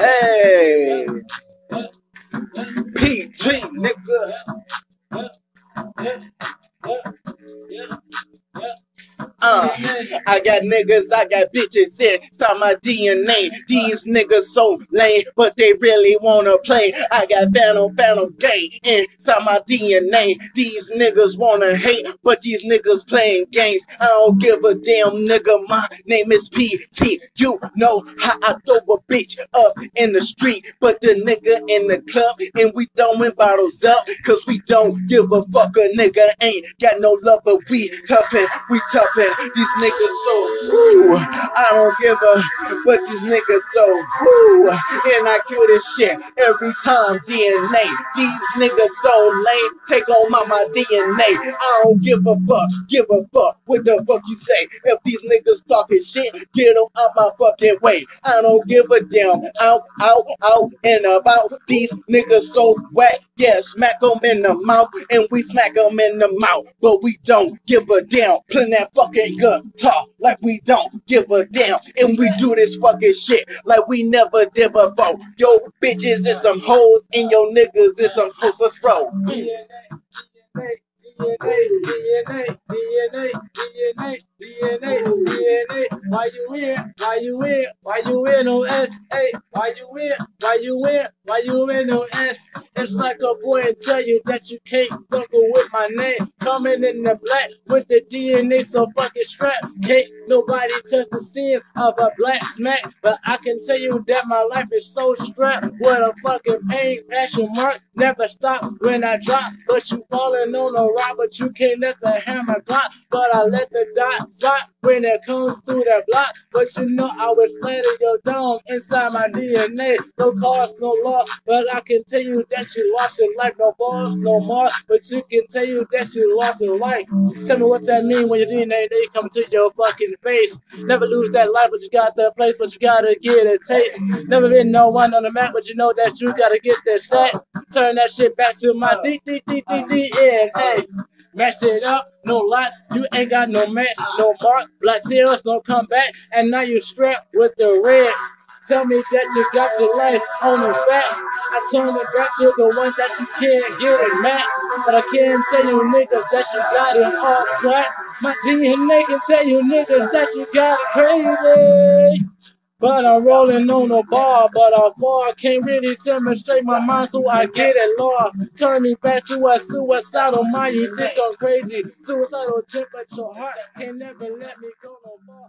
Hey, PT nigga. Uh, I got niggas, I got bitches inside my DNA. These niggas so lame, but they really wanna play. I got Phantom, Phantom gay inside my DNA. These niggas wanna hate, but these niggas playing games. I don't give a damn nigga. My name is PT. You know how I throw a bitch up in the street, but the nigga in the club and we throwing bottles up, cause we don't give a fuck. A nigga ain't got no love, but we toughin', we toughin'. These niggas so woo. I don't give a but these niggas so woo. And I kill this shit every time. DNA. These niggas so lame. Take on my, my DNA. I don't give a fuck. Give a fuck. What the fuck you say? If these niggas talking shit, get them out my fucking way. I don't give a damn. Out, out, out and about. These niggas so whack. Yeah, smack them in the mouth and we smack them in the mouth. But we don't give a damn. Playing that fucking good talk like we don't give a damn. And we do this fucking shit like we never did before. Yo, bitches is some hoes and yo niggas is some hoes. Let's roll. DNA, DNA, DNA, DNA, DNA, DNA. Why you in? Why you in? Why you in on S? Hey, why you in? Why you in? Why you in on S? It's like a boy and tell you that you can't fuck with my name. Coming in the black with the DNA so fucking strap. Can't nobody touch the skin of a black smack. But I can tell you that my life is so strapped with a fucking pain, passion mark. Never stop when I drop, but you falling on the rock but you can't let the hammer block. But I let the dot fly when it comes through block. But you know I was planting your dome inside my DNA. No cost, no loss. But I can tell you that you lost your life. No boss, no more. But you can tell you that you lost your life. Tell me what that mean when your DNA they come to your fucking face. Never lose that life, but you got that place, but you gotta get a taste. Never been no one on the map, but you know that you gotta get that shot. Turn that shit back to my D D D D D N A. Mess it up, no lots, you ain't got no match, no mark, black zeros, no comeback, and now you strapped with the red. Tell me that you got your life on the fact. I turn it back to the one that you can't get it back. But I can't tell you niggas that you got it off track. My DNA can tell you niggas that you got it crazy. But I'm rolling on a bar, but I fall. I can't really demonstrate my mind, so I get it law. Turn me back to a suicidal mind. You think I'm crazy? Suicidal temperature heart can never let me go no more.